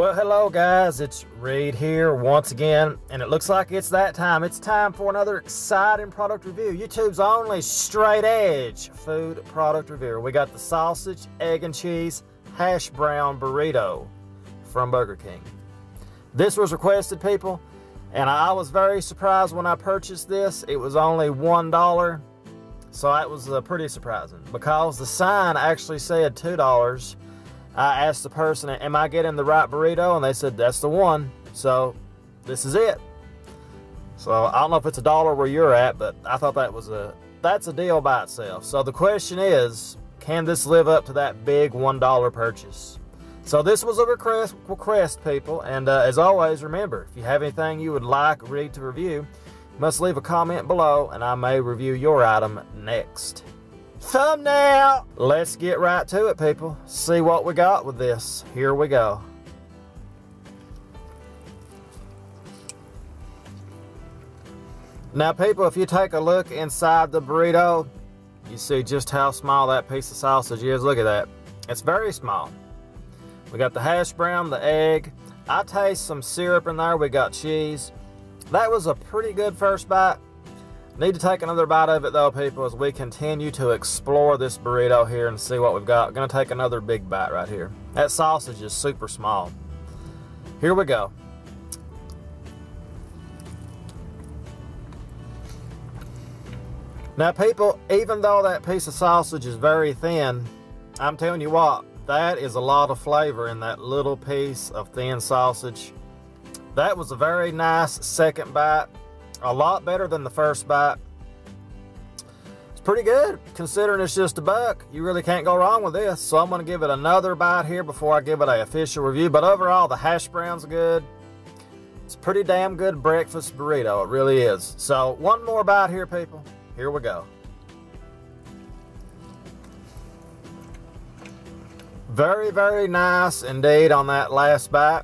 Well, hello guys, it's Reed here once again, and it looks like it's that time. It's time for another exciting product review. YouTube's only straight edge food product review. We got the sausage, egg and cheese, hash brown burrito from Burger King. This was requested, people, and I was very surprised when I purchased this. It was only $1, so that was uh, pretty surprising because the sign actually said $2 I asked the person, Am I getting the right burrito? And they said, That's the one. So this is it. So I don't know if it's a dollar where you're at, but I thought that was a that's a deal by itself. So the question is, can this live up to that big one dollar purchase? So this was a request, request people, and uh, as always, remember if you have anything you would like Reed to review, must leave a comment below, and I may review your item next thumbnail. Let's get right to it, people. See what we got with this. Here we go. Now, people, if you take a look inside the burrito, you see just how small that piece of sausage is. Look at that. It's very small. We got the hash brown, the egg. I taste some syrup in there. We got cheese. That was a pretty good first bite. Need to take another bite of it though, people, as we continue to explore this burrito here and see what we've got. Gonna take another big bite right here. That sausage is super small. Here we go. Now people, even though that piece of sausage is very thin, I'm telling you what, that is a lot of flavor in that little piece of thin sausage. That was a very nice second bite a lot better than the first bite. It's pretty good considering it's just a buck. You really can't go wrong with this. So I'm going to give it another bite here before I give it an official review. But overall, the hash brown's good. It's pretty damn good breakfast burrito. It really is. So one more bite here, people. Here we go. Very, very nice indeed on that last bite.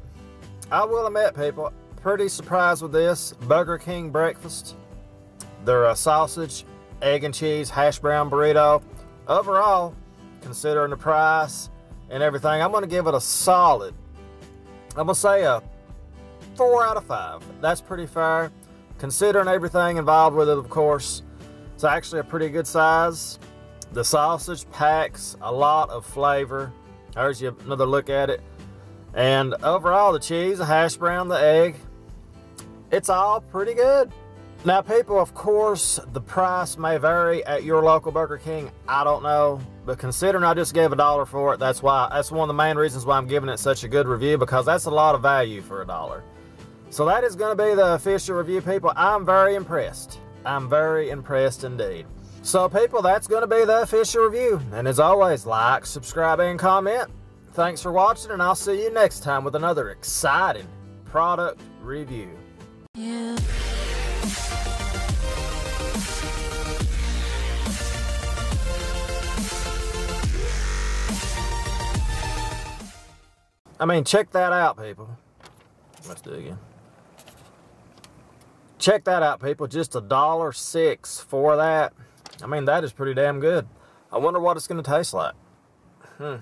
I will admit, people, pretty surprised with this. Burger King breakfast. Their uh, sausage, egg and cheese, hash brown burrito. Overall, considering the price and everything, I'm going to give it a solid, I'm going to say a 4 out of 5. That's pretty fair. Considering everything involved with it, of course, it's actually a pretty good size. The sausage packs a lot of flavor. There's you another look at it. And overall, the cheese, the hash brown, the egg, it's all pretty good. Now, people, of course, the price may vary at your local Burger King. I don't know, but considering I just gave a dollar for it, that's why that's one of the main reasons why I'm giving it such a good review because that's a lot of value for a dollar. So that is going to be the official review, people. I'm very impressed. I'm very impressed indeed. So, people, that's going to be the official review. And as always, like, subscribe, and comment. Thanks for watching, and I'll see you next time with another exciting product review. I mean, check that out, people. Let's do it again. Check that out, people. Just a dollar six for that. I mean, that is pretty damn good. I wonder what it's going to taste like. Hmm.